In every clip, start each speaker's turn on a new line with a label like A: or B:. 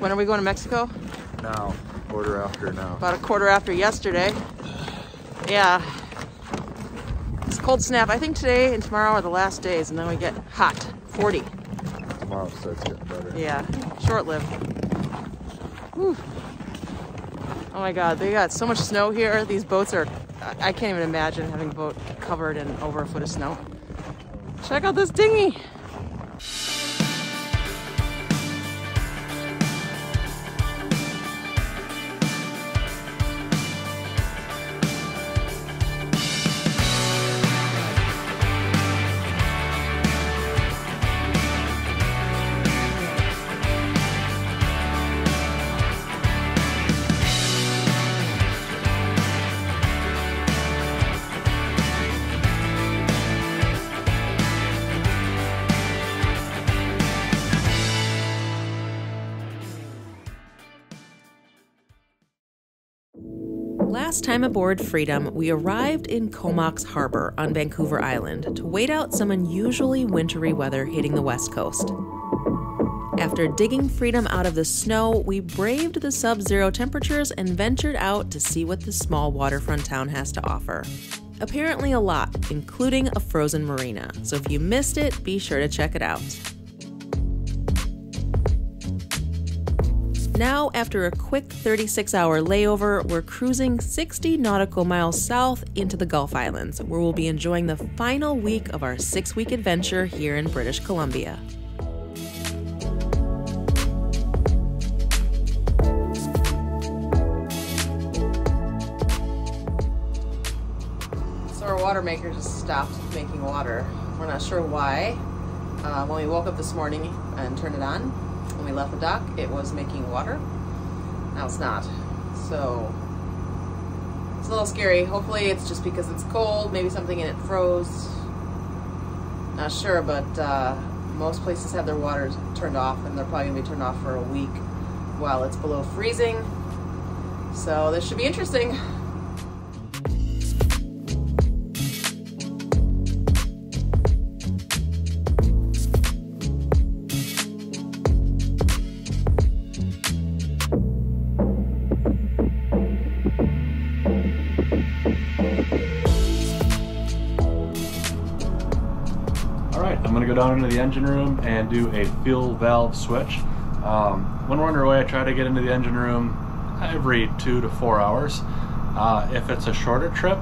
A: When are we going to Mexico?
B: Now, quarter after now.
A: About a quarter after yesterday. Yeah. It's cold snap. I think today and tomorrow are the last days, and then we get hot. 40.
B: Tomorrow starts getting better.
A: Yeah, short lived. Whew. Oh my god, they got so much snow here. These boats are, I I can't even imagine having a boat covered in over a foot of snow. Check out this dinghy. Time aboard Freedom, we arrived in Comox Harbor on Vancouver Island to wait out some unusually wintry weather hitting the west coast. After digging Freedom out of the snow, we braved the sub zero temperatures and ventured out to see what this small waterfront town has to offer. Apparently, a lot, including a frozen marina, so if you missed it, be sure to check it out. Now, after a quick 36 hour layover, we're cruising 60 nautical miles south into the Gulf Islands, where we'll be enjoying the final week of our six week adventure here in British Columbia. So, our water maker just stopped making water. We're not sure why. Uh, when we woke up this morning and turned it on, we left the dock, it was making water. Now it's not. So it's a little scary. Hopefully it's just because it's cold. Maybe something in it froze. Not sure, but uh, most places have their waters turned off, and they're probably gonna be turned off for a week while it's below freezing. So this should be interesting.
C: The engine room and do a fuel valve switch. Um, when we're underway, I try to get into the engine room every two to four hours. Uh, if it's a shorter trip,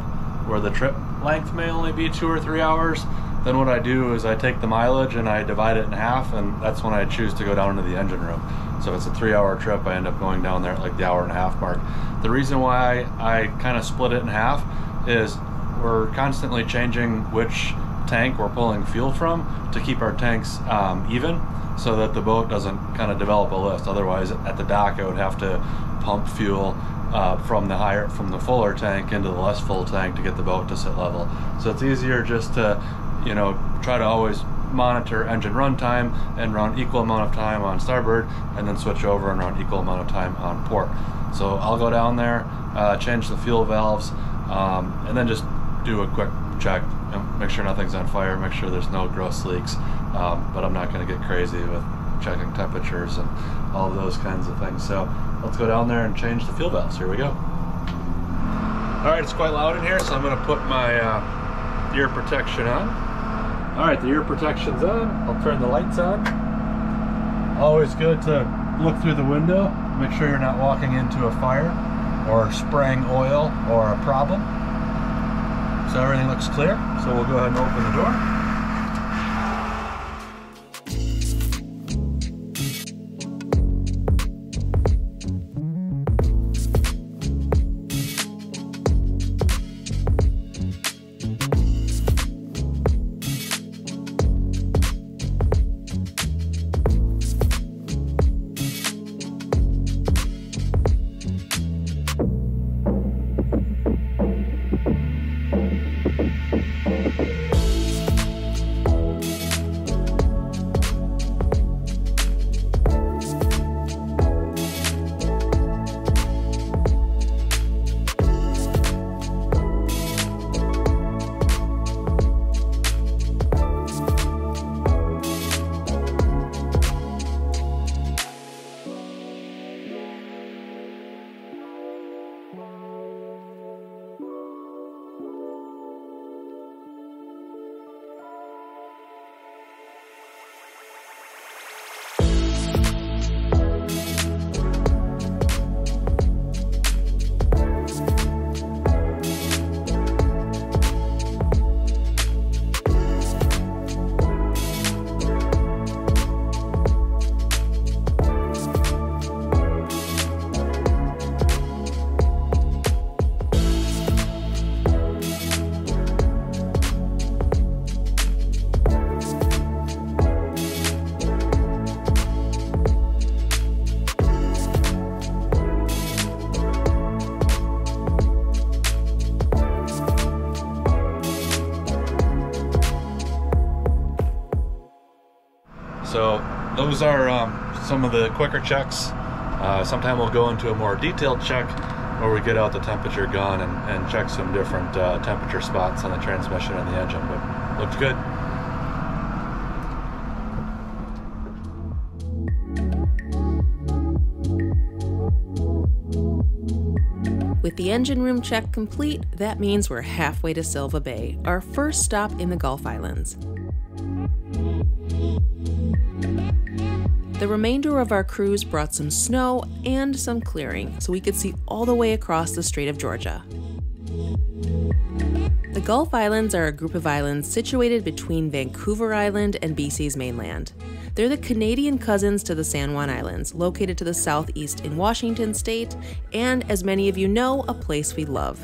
C: where the trip length may only be two or three hours, then what I do is I take the mileage and I divide it in half, and that's when I choose to go down into the engine room. So if it's a three-hour trip, I end up going down there at like the hour and a half mark. The reason why I kind of split it in half is we're constantly changing which tank we're pulling fuel from to keep our tanks um, even so that the boat doesn't kind of develop a list. Otherwise, at the dock, I would have to pump fuel uh, from the higher from the fuller tank into the less full tank to get the boat to sit level. So it's easier just to, you know, try to always monitor engine run time and run equal amount of time on starboard, and then switch over and run equal amount of time on port. So I'll go down there, uh, change the fuel valves, um, and then just do a quick check, you know, make sure nothing's on fire, make sure there's no gross leaks. Um, but I'm not going to get crazy with checking temperatures and all those kinds of things. So let's go down there and change the fuel valves. Here we go. All right, it's quite loud in here, so I'm going to put my uh, ear protection on. All right, the ear protection's on. I'll turn the lights on. Always good to look through the window, make sure you're not walking into a fire or spraying oil or a problem. So everything looks clear. So we'll go ahead and open the door. Those are um, some of the quicker checks. Uh, sometime we'll go into a more detailed check where we get out the temperature gun and, and check some different uh, temperature spots on the transmission and the engine. But looks good.
D: With the engine room check complete, that means we're halfway to Silva Bay, our first stop in the Gulf Islands. The remainder of our cruise brought some snow and some clearing so we could see all the way across the Strait of Georgia. The Gulf Islands are a group of islands situated between Vancouver Island and BC's mainland. They're the Canadian cousins to the San Juan Islands, located to the southeast in Washington state, and as many of you know, a place we love.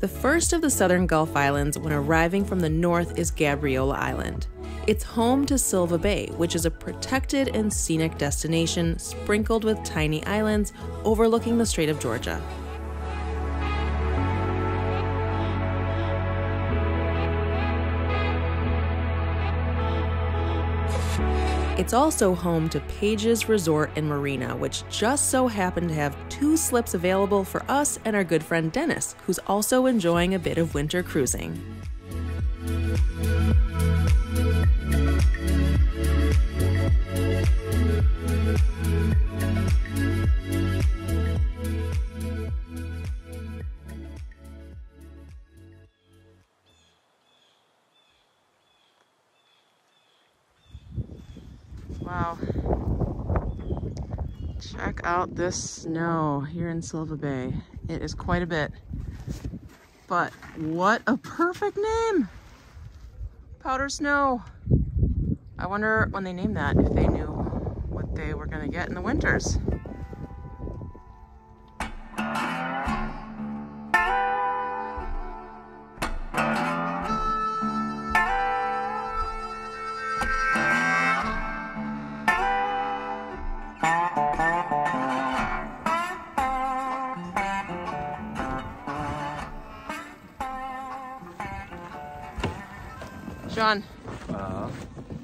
D: The first of the southern Gulf Islands when arriving from the north is Gabriola Island. It's home to Silva Bay, which is a protected and scenic destination sprinkled with tiny islands overlooking the Strait of Georgia. It's also home to Page's Resort and Marina, which just so happened to have two slips available for us and our good friend Dennis, who's also enjoying a bit of winter cruising.
A: Out this snow here in Silva Bay. It is quite a bit. But what a perfect name! Powder snow. I wonder when they named that if they knew what they were going to get in the winters.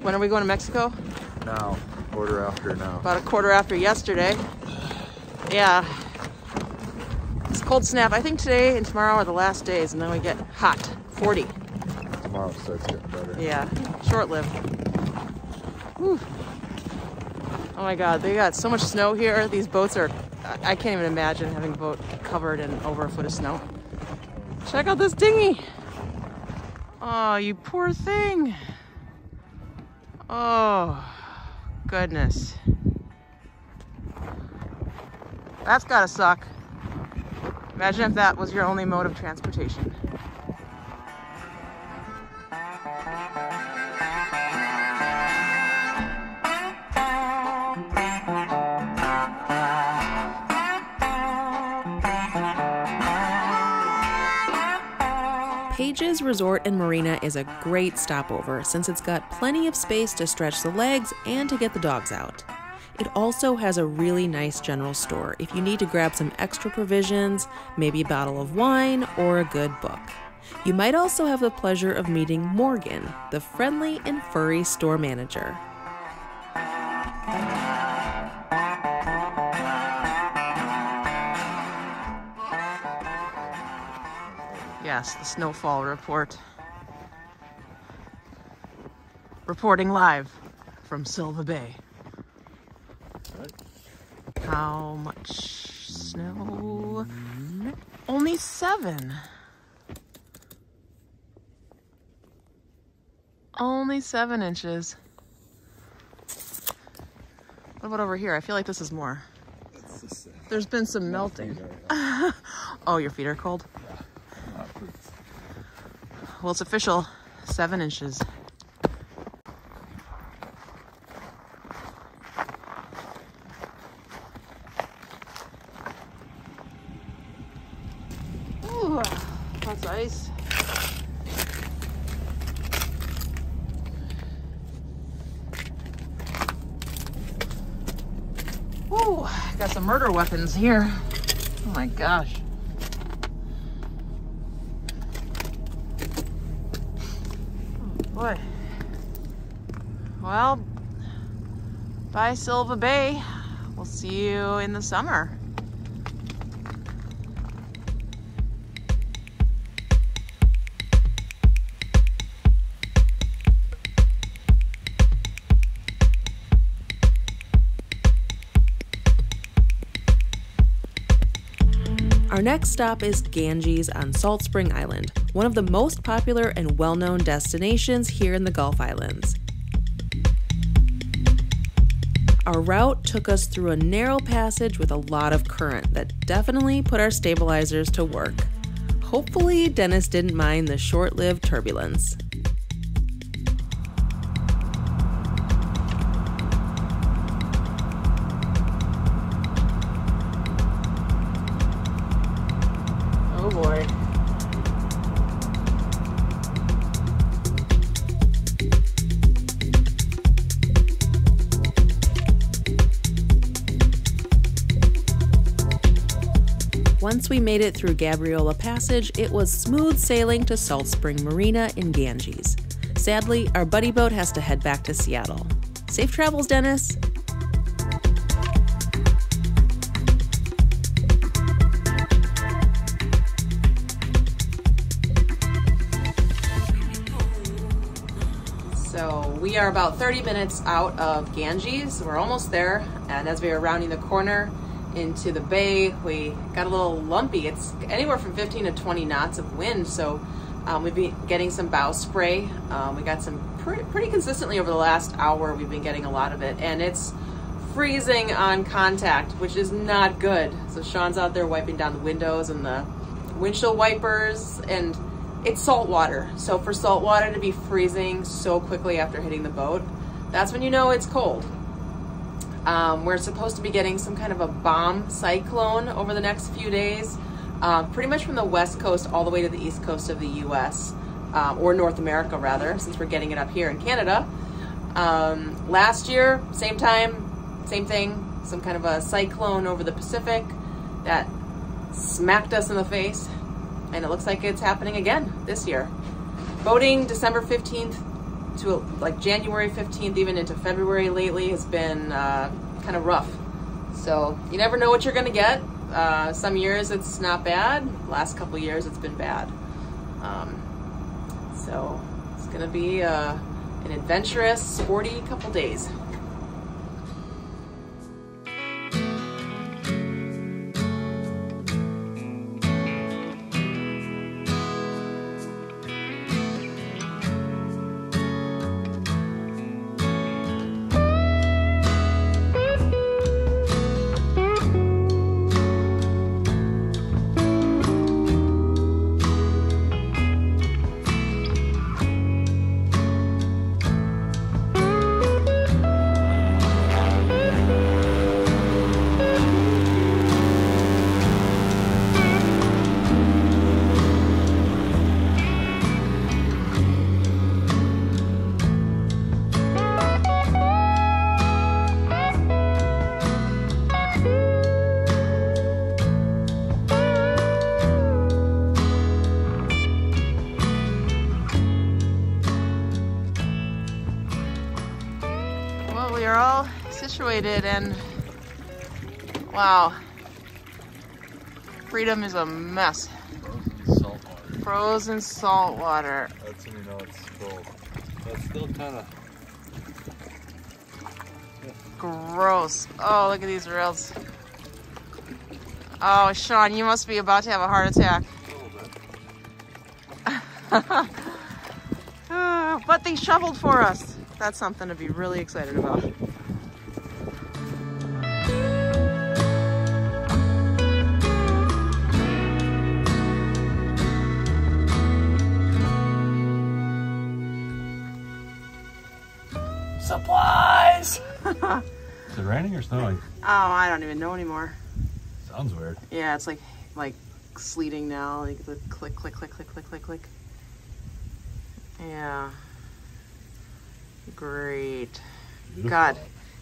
A: When are we going to Mexico?
B: now. Quarter after now.
A: About a quarter after yesterday. Yeah. It's cold snap. I think today and tomorrow are the last days, and then we get hot. 40.
B: Tomorrow starts getting better.
A: Yeah, short lived. Whew. Oh my god, they got so much snow here. These boats are, I I can't even imagine having a boat covered in over a foot of snow. Check out this dinghy. Oh, you poor thing. Oh, goodness. That's gotta suck. Imagine if that was your only mode of transportation.
D: Page's Resort and Marina is a great stopover since it's got plenty of space to stretch the legs and to get the dogs out. It also has a really nice general store if you need to grab some extra provisions, maybe a bottle of wine, or a good book. You might also have the pleasure of meeting Morgan, the friendly and furry store manager.
A: Yes, the snowfall report. Reporting live from Silva Bay. How much snow? Only seven. Only seven inches. What about over here? I feel like this is more. There's been some melting. oh, your feet are cold? Well, it's official. Seven inches. Ooh, that's ice. Ooh, got some murder weapons here. Oh my gosh. Bye, Silva Bay. We'll see you in the summer.
D: Our next stop is Ganges on Salt Spring Island, one of the most popular and well known destinations here in the Gulf Islands. Our route took us through a narrow passage with a lot of current that definitely put our stabilizers to work. Hopefully, Dennis didn't mind the short lived turbulence. Once we made it through Gabriola Passage, it was smooth sailing to Salt Spring Marina in Ganges. Sadly, our buddy boat has to head back to Seattle. Safe travels, Dennis!
A: So we are about 30 minutes out of Ganges. We're almost there. And as we are rounding the corner into the bay, we got a little lumpy. It's anywhere from 15 to 20 knots of wind. So um, we've been getting some bow spray. Um, we got some pretty, pretty consistently over the last hour. We've been getting a lot of it. And it's freezing on contact, which is not good. So Sean's out there wiping down the windows and the windshield wipers and it's salt water. So for salt water to be freezing so quickly after hitting the boat, that's when you know it's cold. Um, we're supposed to be getting some kind of a bomb cyclone over the next few days, uh, pretty much from the west coast all the way to the east coast of the U.S. Um, or North America rather, since we're getting it up here in Canada. Um, last year, same time, same thing, some kind of a cyclone over the Pacific that smacked us in the face and it looks like it's happening again this year. Boating December 15th to like January 15th, even into February lately, has been uh, kind of rough. So you never know what you're going to get. Uh, some years it's not bad. Last couple years it's been bad. Um, so it's going to be uh, an adventurous, sporty couple days. And wow, freedom is a mess.
B: Frozen Salt water.
A: Frozen salt water.
B: That's when you know it's cold. That's still kind of
A: Gross. Oh, look at these rails. Oh, Sean, you must be about to have a heart attack.
B: a.
A: Uh, but they shoveled for us. That's something to be really excited about.
C: Raining or?
A: I don't even know anymore.
C: Sounds weird.
A: Yeah, it's like like sleeting now. Like the click, click, click, click, click, click, click. Yeah. Great.
C: Beautiful.
A: God,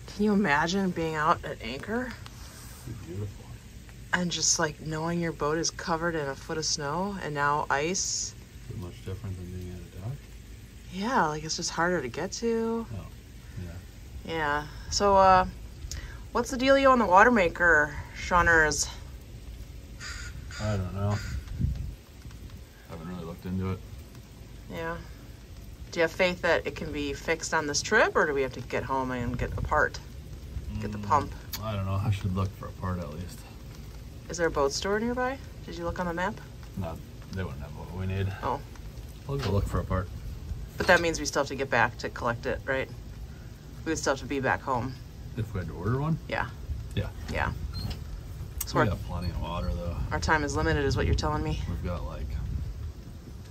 A: can you imagine being out at anchor
C: Beautiful.
A: and just like knowing your boat is covered in a foot of snow and now ice?
C: Is much different than being at a dock?
A: Yeah, like it's just harder to get to.
C: Oh, yeah.
A: Yeah. So, uh, what's the dealio on the water maker, Shawners?
C: I don't know. Haven't really looked into it.
A: Yeah. Do you have faith that it can be fixed on this trip, or do we have to get home and get a part? Get the mm, pump.
C: I don't know. I should look for a part at least.
A: Is there a boat store nearby? Did you look on the map?
C: No, they wouldn't have what we need.
A: Oh.
C: I'll go look for a part.
A: But that means we still have to get back to collect it, right? We would still have to be back home.
C: If we had to order one,
A: Yeah.
C: Yeah.
A: Yeah. So
C: we
A: our,
C: got plenty of water though.
A: our time is limited, is what you're telling me.
C: We've got like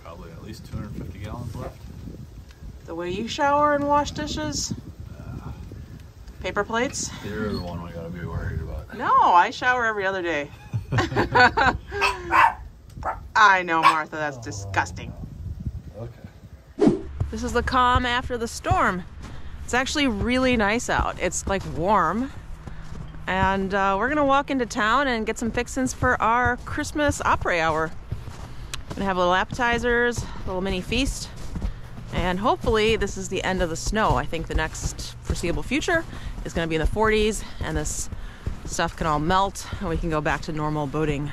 C: probably at least 250 gallons left.
A: The way you shower and wash dishes, uh, paper plates.
C: You're the one we gotta be worried about.
A: No, I shower every other day. I know, Martha, that's disgusting.
C: Okay.
A: This is the calm after the storm. It's actually really nice out. It's like warm. And uh, we're gonna walk into town and get some fixins for our Christmas opera hour. Gonna have a little appetizers, a little mini feast, and hopefully this is the end of the snow. I think the next foreseeable future is gonna be in the 40s, and this stuff can all melt, and we can go back to normal boating,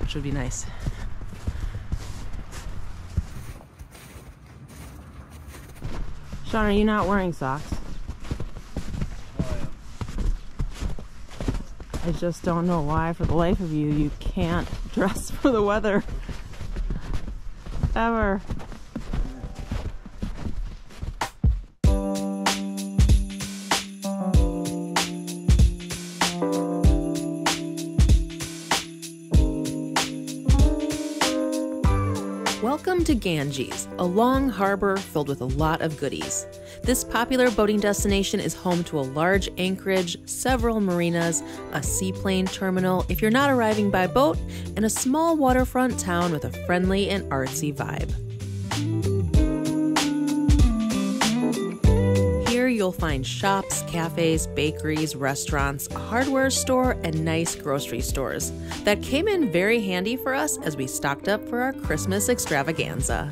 A: which would be nice. Sean, are you not wearing socks? I just don't know why, for the life of you, you can't dress for the weather. Ever.
D: Welcome to Ganges, a long harbor filled with a lot of goodies. This popular boating destination is home to a large anchorage, several marinas, a seaplane terminal if you're not arriving by boat, and a small waterfront town with a friendly and artsy vibe. Here you'll find shops, cafes, bakeries, restaurants, a hardware store, and nice grocery stores. That came in very handy for us as we stocked up for our Christmas extravaganza.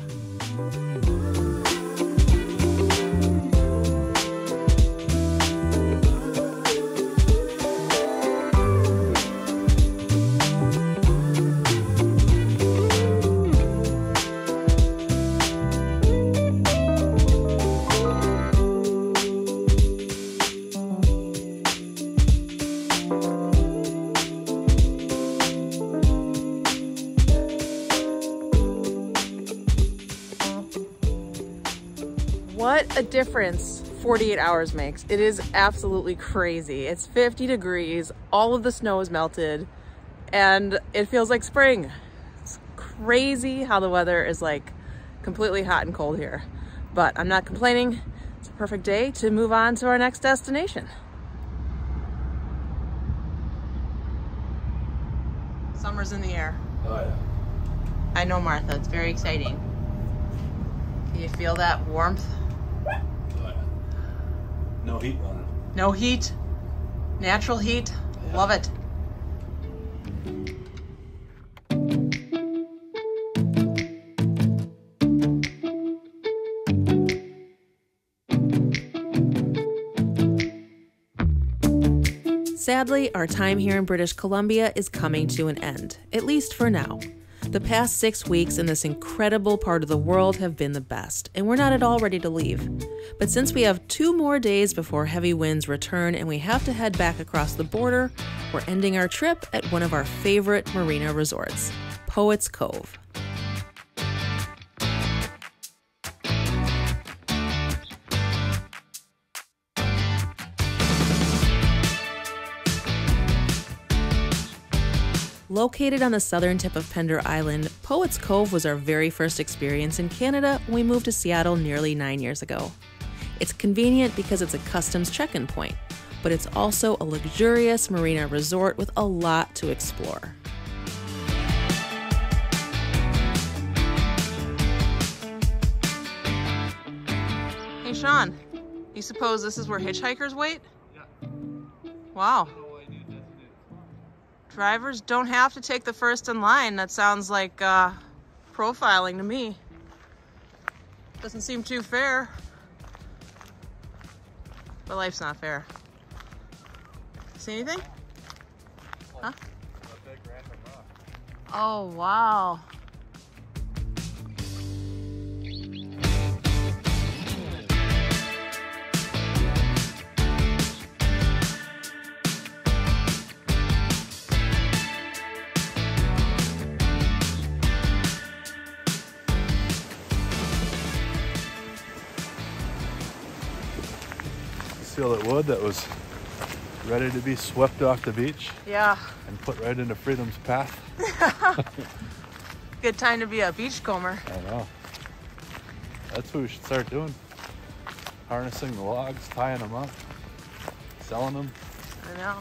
A: Difference 48 hours makes. It is absolutely crazy. It's 50 degrees, all of the snow is melted, and it feels like spring. It's crazy how the weather is like completely hot and cold here. But I'm not complaining. It's a perfect day to move on to our next destination. Summer's in the air.
C: Oh yeah.
A: I know, Martha. It's very exciting. Can you feel that warmth?
C: Yeah. No heat running.
A: No heat, natural heat. Love it.
D: Sadly, our time here in British Columbia is coming to an end, at least for now. The past six weeks in this incredible part of the world have been the best, and we're not at all ready to leave. But since we have two more days before heavy winds return and we have to head back across the border, we're ending our trip at one of our favorite marina resorts, Poets Cove. Located on the southern tip of Pender Island, Poets Cove was our very first experience in Canada when we moved to Seattle nearly nine years ago. It's convenient because it's a customs check in point, but it's also a luxurious marina resort with a lot to explore.
A: Hey, Sean, you suppose this is where hitchhikers wait?
B: Yeah.
A: Wow. Drivers don't have to take the first in line. That sounds like uh, profiling to me. Doesn't seem too fair.
D: But life's not fair. See anything? Huh?
B: A big random rock.
D: Oh, wow.
C: That wood that was ready to be swept off the beach
D: Yeah.
C: and put right into freedom's path?
D: Good time to be a beachcomber.
C: I know. That's what we should start doing. Harnessing the logs, tying them up, selling them.
D: I know.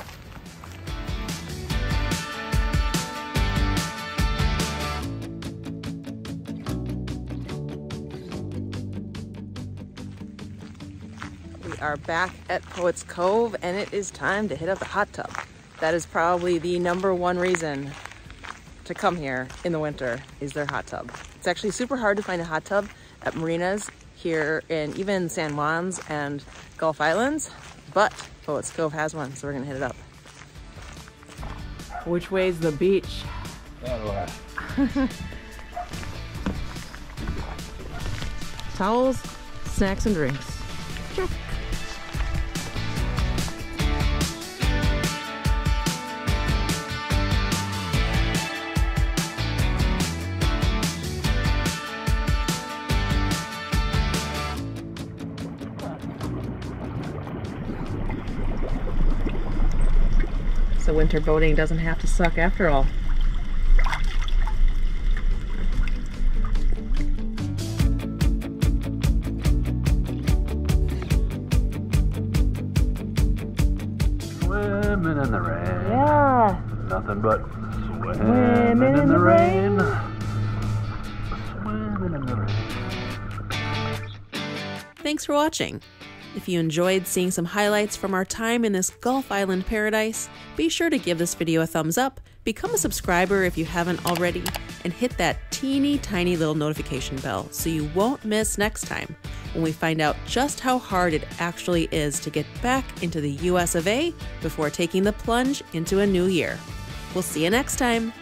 D: Are back at Poets Cove and it is time to hit up the hot tub. That is probably the number one reason to come here in the winter is their hot tub. It's actually super hard to find a hot tub at marinas here in even San Juan's and Gulf Islands, but Poets Cove has one, so we're gonna hit it up. Which way's the beach?
C: That way.
D: Towels, snacks, and drinks. Winter boating doesn't have to suck after all.
C: Swimming in the rain.
D: Yeah.
C: Nothing but swimming in the rain. Swimming in the rain.
D: Thanks for watching. If you enjoyed seeing some highlights from our time in this Gulf Island paradise, be sure to give this video a thumbs up, become a subscriber if you haven't already, and hit that teeny tiny little notification bell so you won't miss next time when we find out just how hard it actually is to get back into the US of A before taking the plunge into a new year. We'll see you next time.